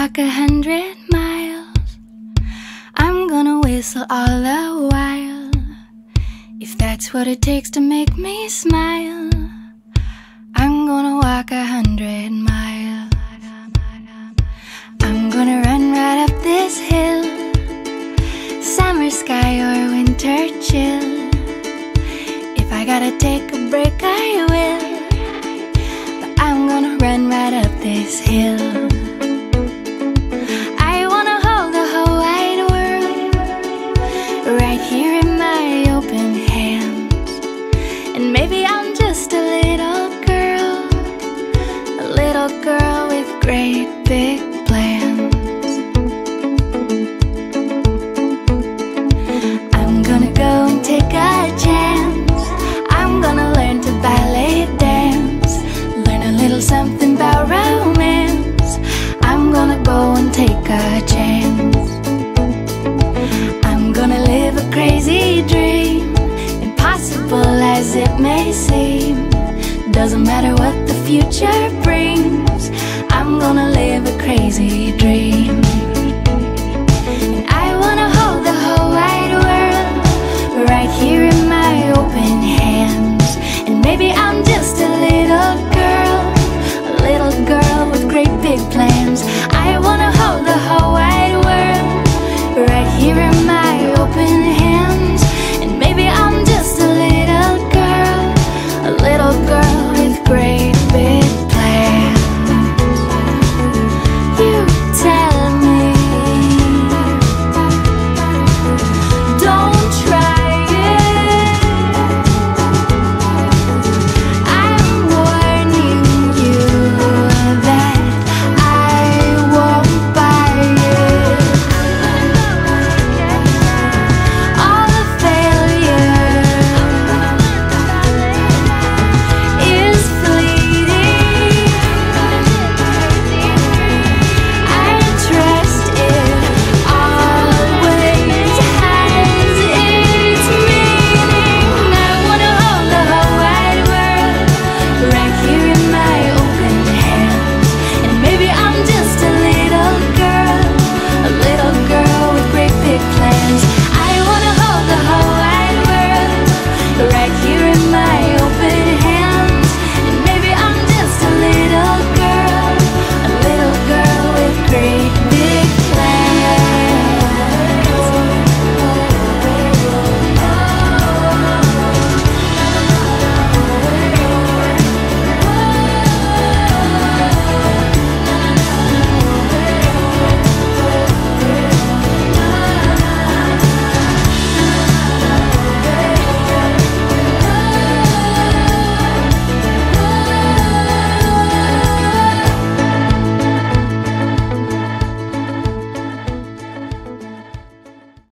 walk a hundred miles. I'm gonna whistle all the while. If that's what it takes to make me smile, I'm gonna walk a hundred miles. I'm gonna run right up this hill. Summer sky or winter chill. If I gotta take a break, I will. But I'm gonna run right up this hill. Great big plans. I'm gonna go and take a chance. I'm gonna learn to ballet dance, learn a little something about romance. I'm gonna go and take a chance. I'm gonna live a crazy dream, impossible as it may seem. Doesn't matter what the future brings, I'm gonna live a crazy dream. I wanna hold the whole wide world Right here in my open hands. And maybe I'm just a little girl A little girl with great big plans. I wanna hold the whole wide world Right here in